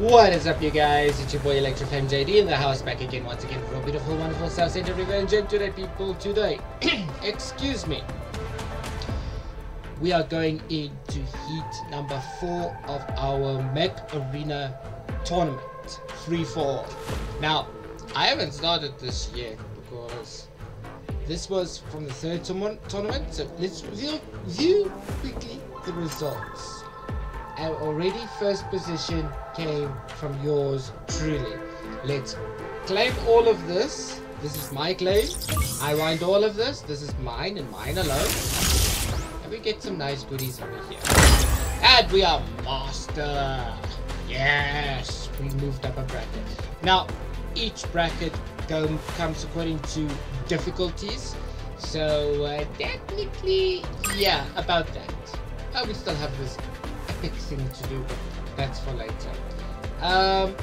What is up, you guys? It's your boy Electroflame JD in the house back again once again for a beautiful, wonderful South Central Revenge. And today, people, today, excuse me, we are going into heat number four of our Mech Arena tournament, free for all. Now, I haven't started this yet because this was from the third tournament. So let's review, review quickly the results and already first position came from yours truly. Let's claim all of this. This is my claim. I wind all of this. This is mine and mine alone. And we get some nice goodies over here. And we are master. Yes, we moved up a bracket. Now, each bracket comes according to difficulties. So uh, technically, yeah, about that. Uh, we still have this fixing to do, but that's for later. Um,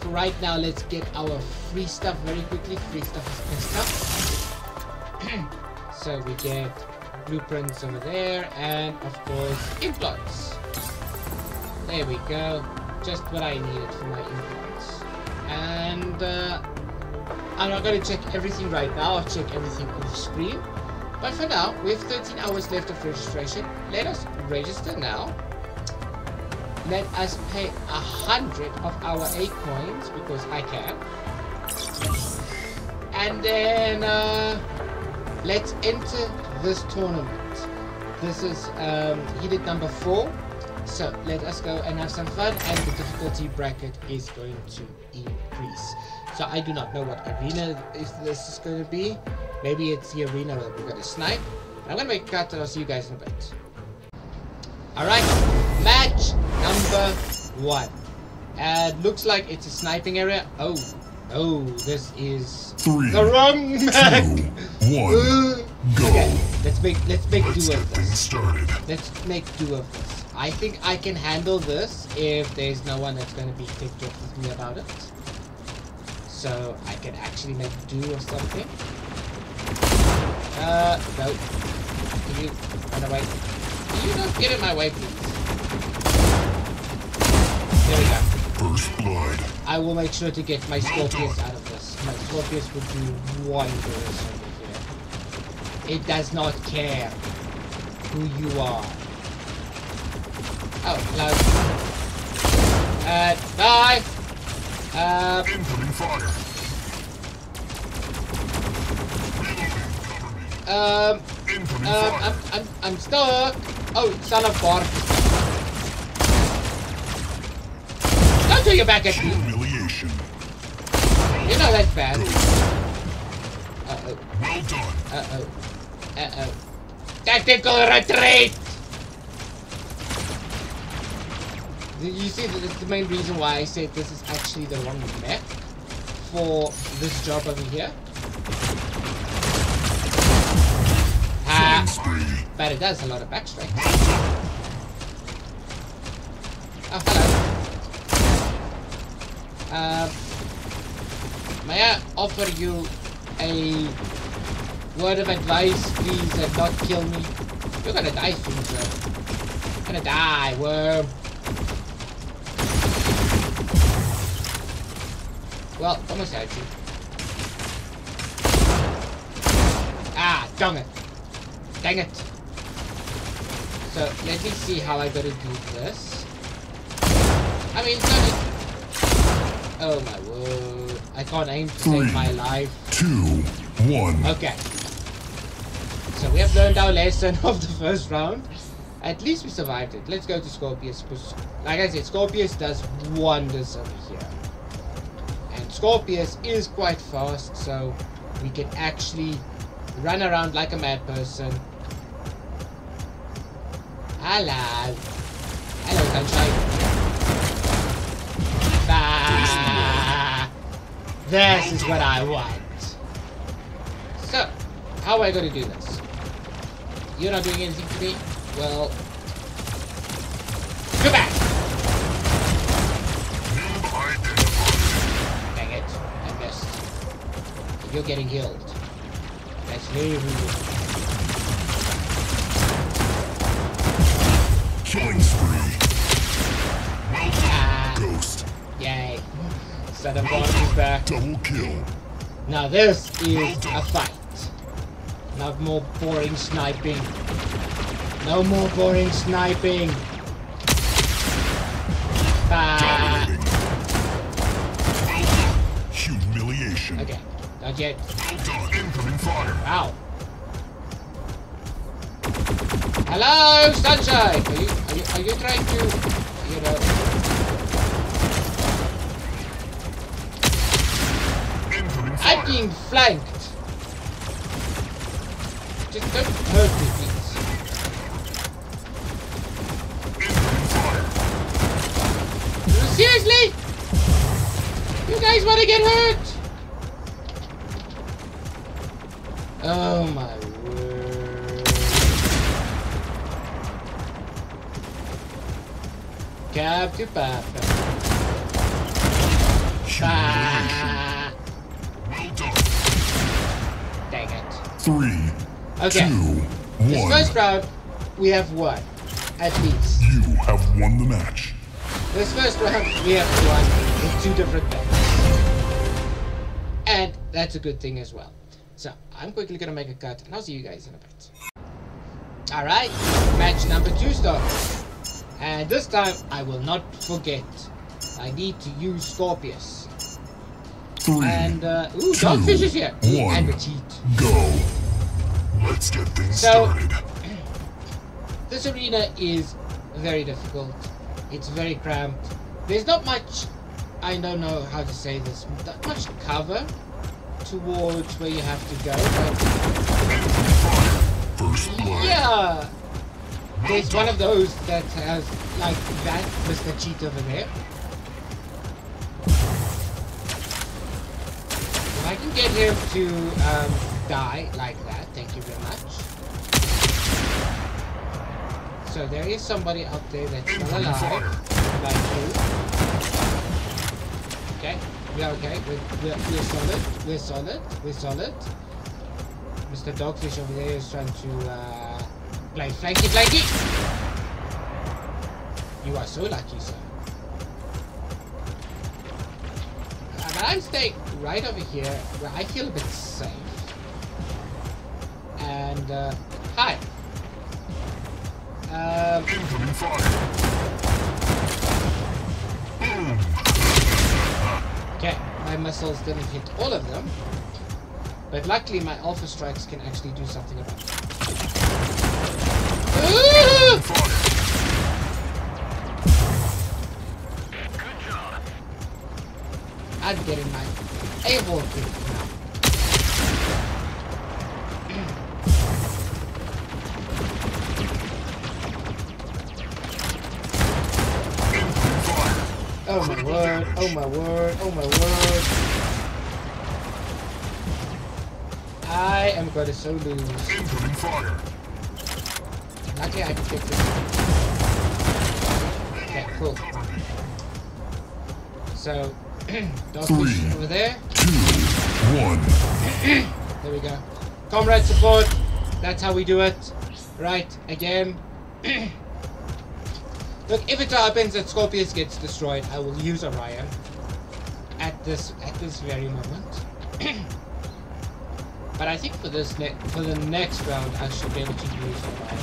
for right now, let's get our free stuff very quickly. Free stuff is stuff. so we get blueprints over there, and of course, implants. There we go. Just what I needed for my implants. And uh, I'm not going to check everything right now. I'll check everything off screen. But for now, we have 13 hours left of registration. Let us register now. Let us pay a hundred of our A-coins because I can. And then uh, let's enter this tournament. This is um, heated number four. So let us go and have some fun and the difficulty bracket is going to increase. So I do not know what arena is this is going to be. Maybe it's the arena that we're gonna snipe. I'm gonna make a cut and I'll see you guys in a bit. Alright, match number one. And looks like it's a sniping area. Oh, oh, this is Three, the wrong map. one, go. Okay, let's make let's make let's do of this. started. Let's make do of this. I think I can handle this if there's no one that's gonna be ticked off with me about it. So I can actually make do or something. Uh, no. Can you run away? Can you not get in my way, please? There we go. First blood. I will make sure to get my Scorpius out of this. My Scorpius will do wonders over here. It does not care who you are. Oh, hello. Uh, bye! Uh, Incoming fire. Um, um. I'm, I'm, I'm stuck! Oh, son of Bark. Don't turn your back at me. Humiliation. You know that's bad. Uh-oh. Well done. Uh-oh. Uh-oh. Tactical retreat! You see, that's the main reason why I said this is actually the wrong map for this job over here. Ah, but it does a lot of backstrike. Oh, hello. Uh, may I offer you a word of advice, please, and not kill me? You're gonna die soon, sir. You're gonna die, worm. Well, almost had you. Ah, dang it. Dang it. So, let me see how I gotta do this. I mean, Oh my word. I can't aim to Three. save my life. Two, one. Okay. So we have learned our lesson of the first round. At least we survived it. Let's go to Scorpius. Because, like I said, Scorpius does wonders over here. And Scorpius is quite fast, so we can actually run around like a mad person. Hello. Hello, sunshine. Bah. This is what I want. So, how am I going to do this? You're not doing anything to me? Well, go back! Dang it, I missed. You're getting healed. That's. Killing spree. Ah, Ghost. Yay. Son of is back. Double kill. Now this is a fight. No more boring sniping. No more boring sniping. Ah. Humiliation. Okay, Well done. Incoming fire. Wow. Hello, Sunshine. Are you are you are you trying to you know I'm being flanked. Just don't hurt me, please. Seriously? You guys want to get hurt? Oh my word. Cap to papa. Ah, Well done. dang it. Three, Okay. two, This one. first round, we have won. At least. You have won the match. This first round, we have won in two different bets. And that's a good thing as well. I'm quickly gonna make a cut, and I'll see you guys in a bit. Alright, match number two starts. And this time, I will not forget. I need to use Scorpius. Three, And, uh, ooh, Two, Dogfish is here. one. And the cheat. go. Let's get things So- started. This arena is very difficult. It's very cramped. There's not much, I don't know how to say this, not much cover towards where you have to go. But Incoming fire. First blood. yeah, there's one of those that has like that, Mr. Cheat over there. If I can get him to um, die like that, thank you very much. So there is somebody out there that's still alive, like you. Okay, we're okay. We're, we're, solid. We're solid. We're solid. Mr. Dogfish over there is trying to uh, play flanky flanky. You are so lucky, sir. Uh, but I'm staying right over here where I feel a bit safe. And, uh, hi. Um, Incoming fire. My missiles didn't hit all of them. But luckily my alpha strikes can actually do something about it. I'm getting my able to Oh my word, oh my word, oh my word. I am going to so lose. Incoming fire. Luckily I can get this. Okay, cool. So, Three. over there. Two, one. There we go. Comrade support. That's how we do it. Right, again. Look, if it happens that Scorpius gets destroyed, I will use Orion. At this at this very moment. but I think for this ne for the next round I should be able to use Orion.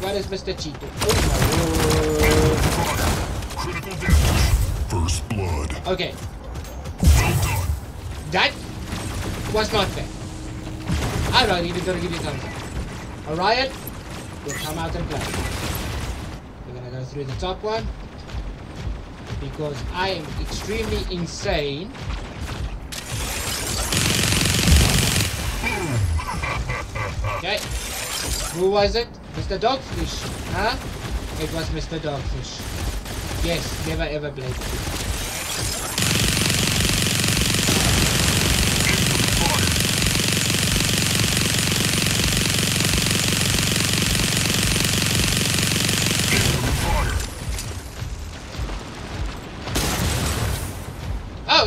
What is Mr. Cheeto? Oh my. Critical damage. First blood. Okay, Well done. That was not fair. I'm not even gonna give you thumbs up. Orion, will come out and play. We're gonna go through the top one. Because I am extremely insane. Okay. Who was it? Mr. Dogfish, huh? It was Mr. Dogfish. Yes, never ever blame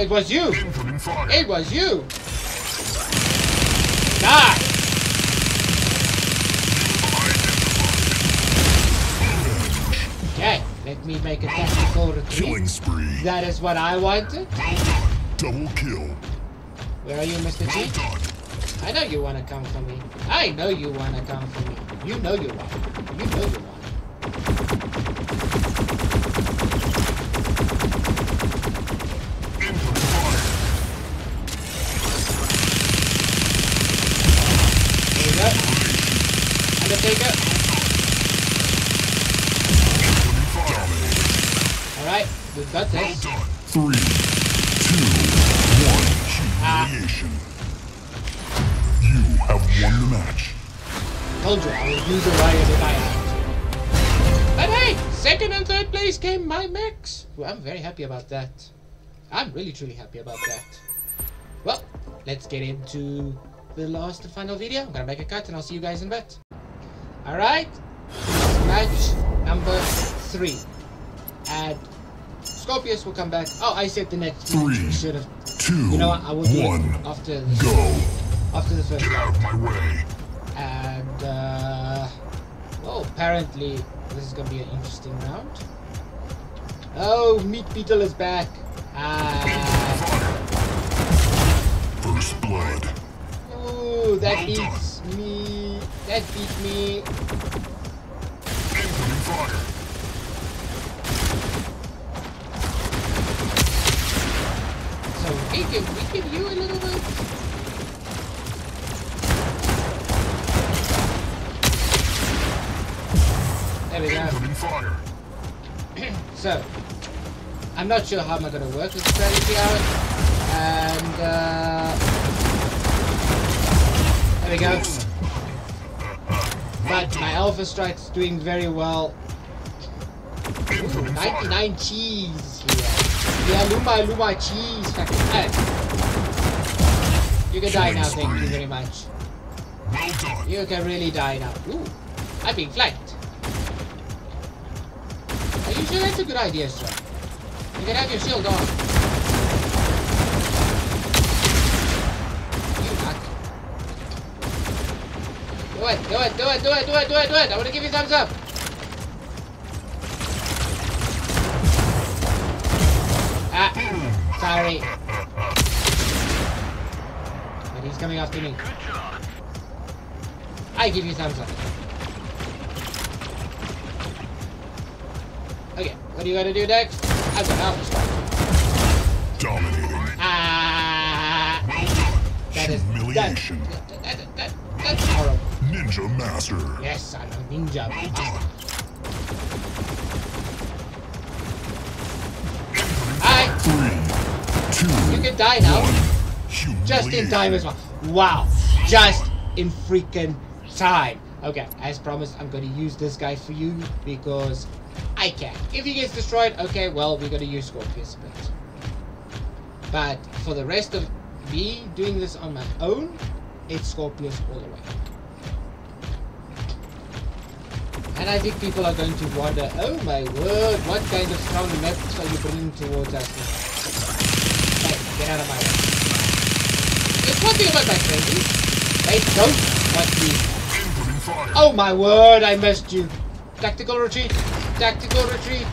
it was you! It was you! Die! Okay, let me make a tactical retreat. Killing spree. That is what I wanted. Well. Double kill. Where are you, Mr. Well G? done. I know you want to come for me. I know you want to come for me. You know you want. You know you want. Won the match. Told you I use a riot if I had. But hey, second and third place came my mix. Well, I'm very happy about that. I'm really truly happy about that. Well, let's get into the last and final video. I'm gonna make a cut and I'll see you guys in a bit. Alright, match number three. And Scorpius will come back. Oh, I said the next. Three. Should have. Two, You know what? I will one. after Go. After the first Get out of my way. and uh, well, apparently this is gonna be an interesting round. Oh, Meat Beetle is back. Ah. First blood. ooh, that Well done. beats me. That beat me. Incoming fire. So we can weaken you a little bit. There we go. Fire. So, I'm not sure how I'm gonna work this strategy out. And, uh, there we go. But my Alpha Strike's doing very well. Ooh, 99 cheese here. Yeah, Luma Luma cheese. You can die now, thank you very much. You can really die now. Ooh, I'm being flanked. That's a good idea, sir? You can have your shield on. You. Do it, do it, do it, do it, do it, do it, do it. I want to give you thumbs up. Ah, sorry. But he's coming after me. I give you thumbs up. Okay, what are you gonna do next? I've got Alpha Strike. Dominating. Ah, Well done. that is that, Humiliation. that, that, that, that's horrible. Ninja Master. Yes, I'm a ninja. Well master. done. Alright, Three, two, you can die now. Just in time as well. Wow, just in freaking time. Okay, as promised, I'm gonna use this guy for you because I can. If he gets destroyed, okay, well, we're gonna use Scorpius a bit. But for the rest of me doing this on my own, it's Scorpius all the way. And I think people are going to wonder, oh my word, what kind of strong maps are you bringing towards us now? Hey, get out of my way. It's one thing about my friends. They don't want me. Oh my word, I missed you. Tactical retreat. Tactical retreat.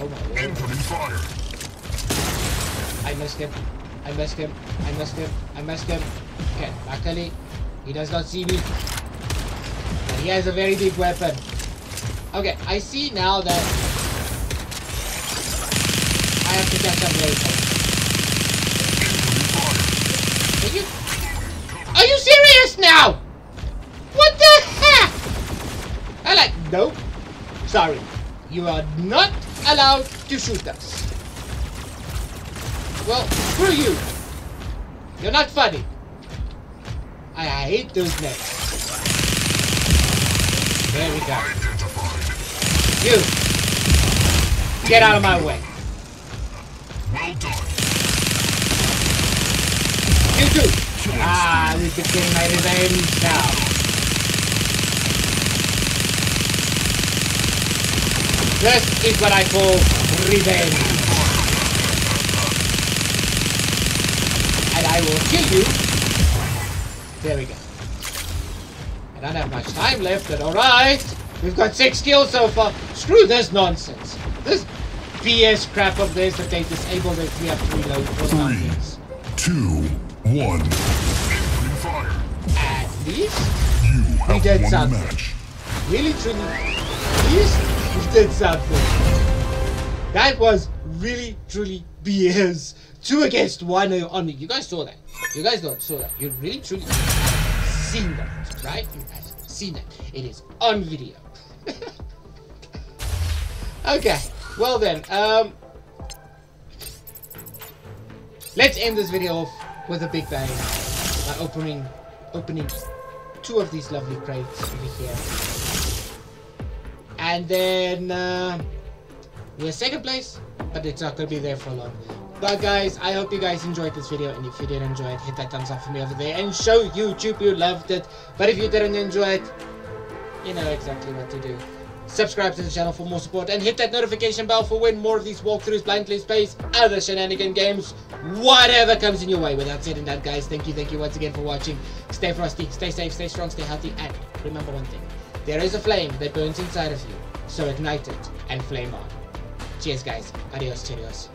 Oh my word. Incoming fire. I missed him. I missed him. I missed him. I missed him. Okay, luckily, he does not see me. But he has a very big weapon. Okay, I see now that I have to catch up later. Incoming. Are you? Are you serious now? What the heck? I like nope. Sorry, you are not allowed to shoot us. Well, screw you. You're not funny. I I hate those nets. There we go. You get out of my way. Well done. You too. Ah, this is getting my revenge now. This is what I call revenge. And I will kill you. There we go. I don't have much time left, but alright. We've got six kills so far. Screw this nonsense. This BS crap of theirs that they disabled if we have to reload for Three. Two, one. Opening fire. At least, You have did something. match. really truly, at least we did something. That was really truly BS. Two against one on me. You guys saw that. You guys saw that. You really truly seen that, right? You guys have seen that. It is on video. okay. Well then, um, let's end this video off with a big bang by opening, opening two of these lovely crates over here, and then uh, we're second place, but it's not gonna be there for long. But guys, I hope you guys enjoyed this video, and if you did enjoy it, hit that thumbs up for me over there, and show YouTube you loved it. But if you didn't enjoy it, you know exactly what to do. Subscribe to the channel for more support and hit that notification bell for when more of these walkthroughs, blindly space, other shenanigan games, whatever comes in your way. Without saying that, guys, thank you, thank you once again for watching. Stay frosty, stay safe, stay strong, stay healthy, and remember one thing. There is a flame that burns inside of you, so ignite it and flame on. Cheers, guys. Adios, cheerios.